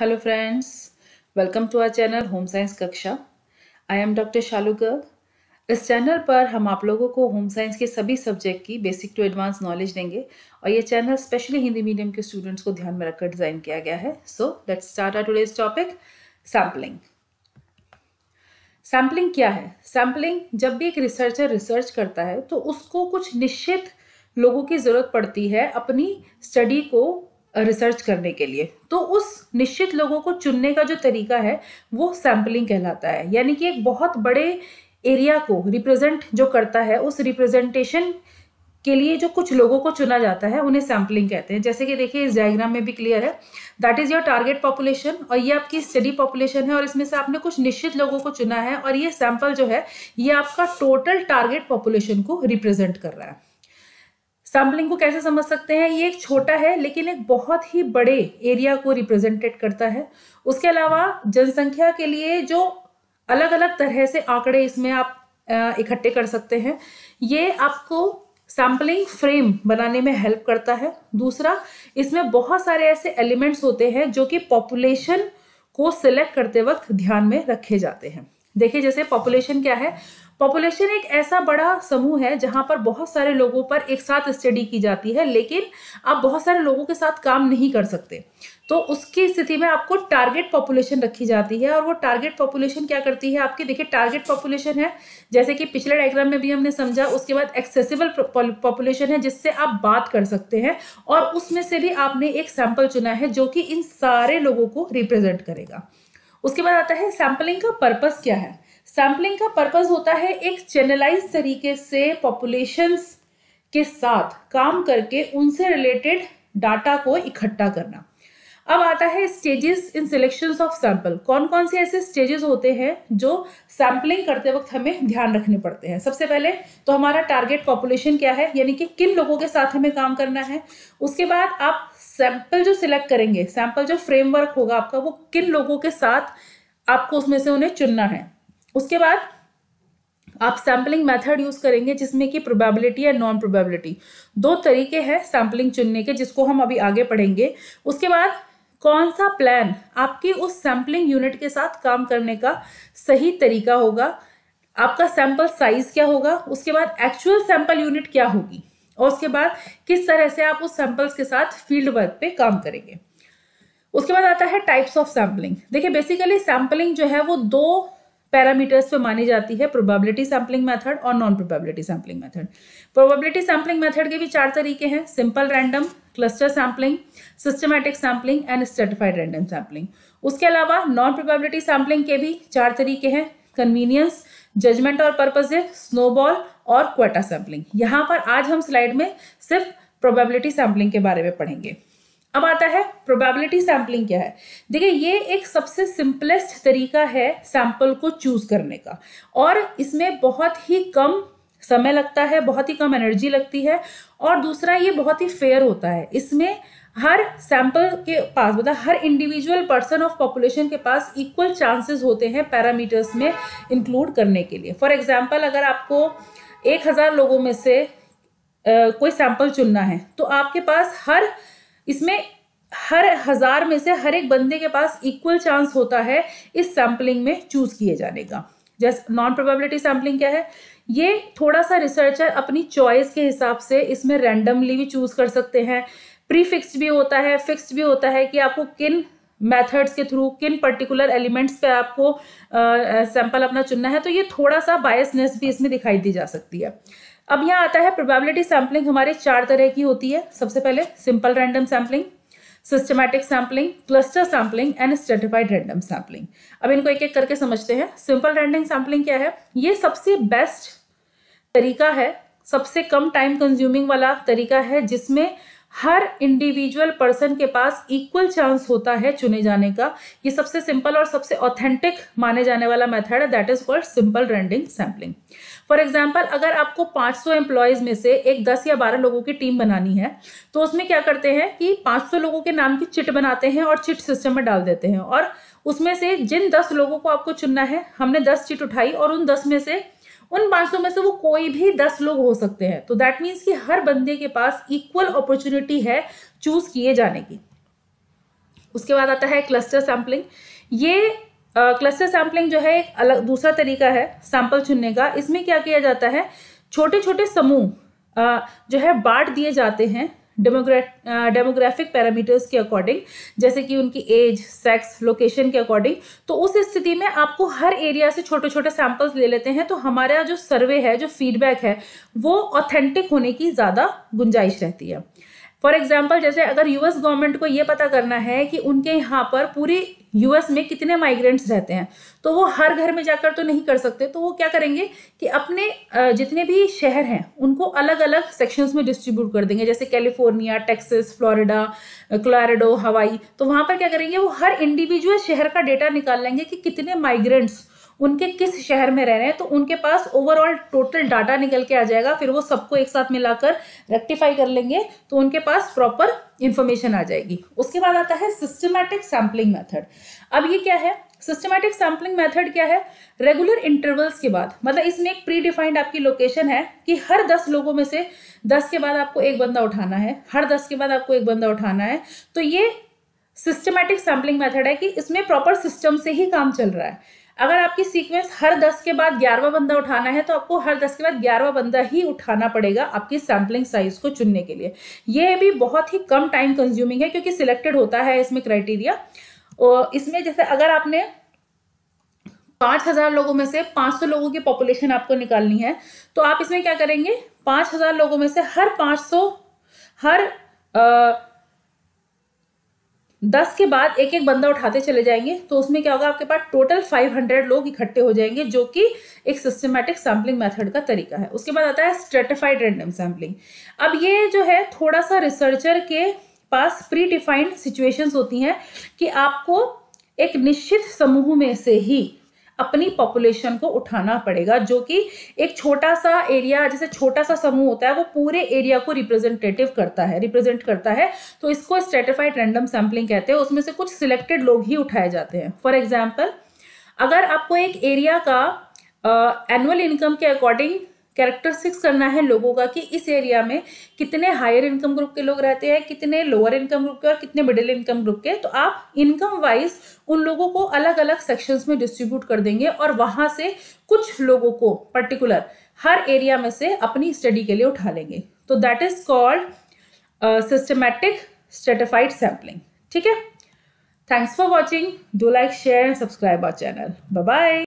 Hello friends welcome to our channel home science कक्षा I am doctor Shalu Garg इस channel पर हम आप लोगों को होम साइंस के सभी सब्जेक्ट की बेसिक टू एडवांस नॉलेज देंगे और ये चैनल स्पेशली हिंदी मीडियम के स्टूडेंट्स को ध्यान में रखकर डिज़ाइन किया गया है। So let's start our today's topic sampling sampling क्या है? सैम्पलिंग जब भी एक रिसर्चर रिसर्च करता है तो उसको कुछ निश्चित लोगों की ज़रूरत पड़ती है अपनी स्टडी को रिसर्च करने के लिए। तो उस निश्चित लोगों को चुनने का जो तरीका है, वो सैम्पलिंग कहलाता है। यानी कि एक बहुत बड़े एरिया को रिप्रेजेंट जो करता है, उस रिप्रेजेंटेशन के लिए जो कुछ लोगों को चुना जाता है, उन्हें सैम्पलिंग कहते हैं। जैसे कि देखिए, इस डायग्राम में भी क्लियर है। That is your target population और ये आपकी स्टडी पॉपुलेशन है और इसमें से आपने कुछ निश्चित लोगों को चुना है और ये सैंपल जो है, ये आपका टोटल टारगेट पॉपुलेशन को रिप्रेजेंट कर रहा है। सैम्पलिंग को कैसे समझ सकते हैं? ये एक छोटा है, लेकिन एक बहुत ही बड़े एरिया को रिप्रेजेंटेड करता है। उसके अलावा जनसंख्या के लिए जो अलग अलग तरह से आंकड़े इसमें आप इकट्ठे कर सकते हैं। ये आपको सैम्पलिंग फ्रेम बनाने में हेल्प करता है। दूसरा, इसमें बहुत सारे ऐसे एलिमेंट्स होते हैं जो कि पॉपुलेशन को सिलेक्ट करते वक्त ध्यान में रखे जाते हैं। देखिए, जैसे पॉपुलेशन क्या है? पॉपुलेशन एक ऐसा बड़ा समूह है जहाँ पर बहुत सारे लोगों पर एक साथ स्टडी की जाती है, लेकिन आप बहुत सारे लोगों के साथ काम नहीं कर सकते। तो उसकी स्थिति में आपको टारगेट पॉपुलेशन रखी जाती है और वो टारगेट पॉपुलेशन क्या करती है आपकी? देखिए टारगेट पॉपुलेशन है, जैसे कि पिछले डायग्राम में भी हमने समझा, उसके बाद एक्सेसिबल पॉपुलेशन है जिससे आप बात कर सकते हैं और उसमें से भी आपने एक सैंपल चुना है जो कि इन सारे लोगों को रिप्रेजेंट करेगा। उसके बाद आता है सैम्पलिंग का पर्पज़ क्या है? सैम्पलिंग का पर्पज होता है एक चैनलाइज तरीके से पॉपुलेशंस के साथ काम करके उनसे रिलेटेड डाटा को इकट्ठा करना। अब आता है stages in selection of sample कौन कौन से ऐसे स्टेजेस होते हैं जो सैंपलिंग करते वक्त हमें ध्यान रखने पड़ते हैं? सबसे पहले तो हमारा टारगेट पॉपुलेशन क्या है? यानी कि किन लोगों के साथ हमें काम करना है? उसके बाद आप सैंपल जो सिलेक्ट करेंगे सैंपल जो फ्रेमवर्क होगा आपका, वो किन लोगों के साथ आपको उसमें से उन्हें चुनना है? उसके बाद आप सैम्पलिंग मेथड यूज़ करेंगे जिसमें कि प्रोबेबिलिटी या नॉन प्रोबेबिलिटी दो तरीके हैं सैम्पलिंग चुनने के, जिसको हम अभी आगे पढ़ेंगे। उसके बाद कौन सा प्लान आपके उस सैम्पलिंग यूनिट के साथ काम करने का सही तरीका होगा? आपका सैंपल साइज़ क्या होगा? उसके बाद एक्चुअल सैंपल यूनिट क्या होगी? और उसके बाद किस तरह से आप उस सैंपल्स के साथ फ़ील्ड वर्क पे काम करेंगे। उसके बाद आता है टाइप्स ऑफ़ सैम्पलिंग देखिए बेसिकली सैम्पलिंग जो है वो दो पैरामीटर्स पे मानी जाती है प्रोबेबिलिटी सैम्पलिंग मेथड और non probability sampling method. Probability sampling method के भी चार तरीके हैं, simple random, cluster sampling systematic sampling and stratified random sampling उसके अलावा नॉन प्रोबेबिलिटी सैम्पलिंग के भी चार तरीके हैं, कन्वीनियंस, जजमेंट और पर्पज है स्नोबॉल और क्वेटा सैम्पलिंग यहाँ पर आज हम स्लाइड में सिर्फ़ प्रोबेबिलिटी सैम्पलिंग के बारे में पढ़ेंगे। अब आता है प्रोबेबिलिटी सैम्पलिंग क्या है? देखिए, ये एक सबसे सिंपलेस्ट तरीका है सैंपल को चूज़ करने का। और इसमें बहुत ही कम समय लगता है, बहुत ही कम एनर्जी लगती है और दूसरा ये बहुत ही फेयर होता है। इसमें हर सैंपल के पास मतलब हर इंडिविजुअल पर्सन ऑफ़ पॉपुलेशन के पास इक्वल चांसेस होते हैं पैरामीटर्स में इंक्लूड करने के लिए। फॉर एग्जांपल अगर आपको एक हज़ार लोगों में से कोई सैंपल चुनना है तो आपके पास हर इसमें हर हज़ार में से हर एक बंदे के पास इक्वल चांस होता है इस सैम्पलिंग में चूज़ किए जाने का। जैसे नॉन प्रोबेबिलिटी सैम्पलिंग क्या है? ये थोड़ा सा रिसर्चर अपनी चॉइस के हिसाब से इसमें रैंडमली भी चूज़ कर सकते हैं। प्री फिक्स्ड भी होता है फिक्स्ड भी होता है कि आपको किन मेथड्स के थ्रू किन पर्टिकुलर एलिमेंट्स पे आपको सैंपल अपना चुनना है। तो ये थोड़ा सा बायसनेस भी इसमें दिखाई दी जा सकती है। अब यहाँ आता है प्रोबेबिलिटी सैम्पलिंग हमारे चार तरह की होती है। सबसे पहले simple random sampling systematic sampling cluster sampling and stratified random sampling अब इनको एक एक करके समझते हैं। सिंपल रैंडम सैम्पलिंग क्या है? ये सबसे बेस्ट तरीका है, सबसे कम टाइम कंज्यूमिंग वाला तरीका है, जिसमें हर इंडिविजुअल पर्सन के पास इक्वल चांस होता है चुने जाने का। ये सबसे सिंपल और सबसे ऑथेंटिक माने जाने वाला मेथड है that is called simple random sampling for example अगर आपको 500 एम्प्लॉयज़ में से एक 10 या 12 लोगों की टीम बनानी है तो उसमें क्या करते हैं कि 500 लोगों के नाम की चिट बनाते हैं और चिट सिस्टम में डाल देते हैं। और उसमें से जिन 10 लोगों को आपको चुनना है, हमने 10 चिट उठाई और उन 10 में से उन 500 में से वो कोई भी 10 लोग हो सकते हैं। तो दैट मीन्स कि हर बंदे के पास इक्वल अपॉर्चुनिटी है चूज़ किए जाने की। उसके बाद आता है क्लस्टर सैम्पलिंग ये क्लस्टर uh, सैम्पलिंग जो है एक अलग दूसरा तरीका है सैंपल चुनने का। इसमें क्या किया जाता है छोटे छोटे समूह uh, जो है बांट दिए जाते हैं डेमोग्राफिक पैरामीटर्स के अकॉर्डिंग जैसे कि उनकी एज सेक्स लोकेशन के अकॉर्डिंग तो उस स्थिति में आपको हर एरिया से छोटे छोटे सैंपल्स ले लेते हैं तो हमारा जो सर्वे है, जो फीडबैक है, वो ऑथेंटिक होने की ज़्यादा गुंजाइश रहती है। फॉर एग्ज़ाम्पल जैसे अगर यूएस गवर्नमेंट को ये पता करना है कि उनके यहाँ पर पूरे यूएस में कितने माइग्रेंट्स रहते हैं तो वो हर घर में जाकर तो नहीं कर सकते। तो वो क्या करेंगे कि अपने जितने भी शहर हैं, उनको अलग अलग सेक्शंस में डिस्ट्रीब्यूट कर देंगे। जैसे कैलिफ़ोर्निया टेक्सास फ्लोरिडा क्लोराडो हवाई तो वहाँ पर क्या करेंगे, वो हर इंडिविजुअल शहर का डेटा निकाल लेंगे कि कितने माइग्रेंट्स उनके किस शहर में रह रहे हैं तो उनके पास ओवरऑल टोटल डाटा निकल के आ जाएगा, फिर वो सबको एक साथ मिलाकर रेक्टिफाई कर लेंगे तो उनके पास प्रॉपर इंफॉर्मेशन आ जाएगी। उसके बाद आता है सिस्टमैटिक सैम्पलिंग मेथड अब ये क्या है? सिस्टमैटिक सैम्पलिंग मेथड क्या है? रेगुलर इंटरवल्स के बाद। मतलब इसमें एक प्री डिफाइंड आपकी लोकेशन है कि हर दस लोगों में से दस के बाद आपको एक बंदा उठाना है, हर दस के बाद आपको एक बंदा उठाना है। तो ये सिस्टमैटिक सैम्पलिंग मेथड है कि इसमें प्रॉपर सिस्टम से ही काम चल रहा है। अगर आपकी सीक्वेंस हर दस के बाद ग्यारहवा बंदा उठाना है तो आपको हर दस के बाद ग्यारहवा बंदा ही उठाना पड़ेगा आपकी सैम्पलिंग साइज़ को चुनने के लिए। ये भी बहुत ही कम टाइम कंज्यूमिंग है क्योंकि सिलेक्टेड होता है इसमें क्राइटेरिया और इसमें जैसे अगर आपने पाँच हज़ार लोगों में से पाँच सौ लोगों की पॉपुलेशन आपको निकालनी है तो आप इसमें क्या करेंगे? पाँच हज़ार लोगों में से हर पाँच सौ हर आ, दस के बाद एक एक बंदा उठाते चले जाएँगे तो उसमें क्या होगा, आपके पास टोटल फाइव हंड्रेड लोग इकट्ठे हो जाएँगे, जो कि एक सिस्टमेटिक सैम्पलिंग मेथड का तरीका है। उसके बाद आता है स्ट्रेटिफाइड रैंडम सैम्पलिंग अब ये जो है थोड़ा सा रिसर्चर के पास प्री डिफाइंड सिचुएशंस होती हैं कि आपको एक निश्चित समूह में से ही अपनी पॉपुलेशन को उठाना पड़ेगा जो कि एक छोटा सा एरिया जैसे छोटा सा समूह होता है वो पूरे एरिया को रिप्रेजेंटेटिव करता है रिप्रेजेंट करता है। तो इसको स्ट्रेटिफाइड रैंडम सैम्पलिंग कहते हैं। उसमें से कुछ सिलेक्टेड लोग ही उठाए जाते हैं। फॉर एग्ज़ाम्पल अगर आपको एक एरिया का एनुअल uh, इनकम के अकॉर्डिंग कैरेक्टरिस्टिक्स करना है लोगों का कि इस एरिया में कितने हायर इनकम ग्रुप के लोग रहते हैं, कितने लोअर इनकम ग्रुप के और कितने मिडिल इनकम ग्रुप के। तो आप इनकम वाइज उन लोगों को अलग अलग सेक्शंस में डिस्ट्रीब्यूट कर देंगे और वहाँ से कुछ लोगों को पर्टिकुलर हर एरिया में से अपनी स्टडी के लिए उठा लेंगे। तो that is called systematic stratified sampling ठीक है? Thanks for watching do like share and subscribe our channel bye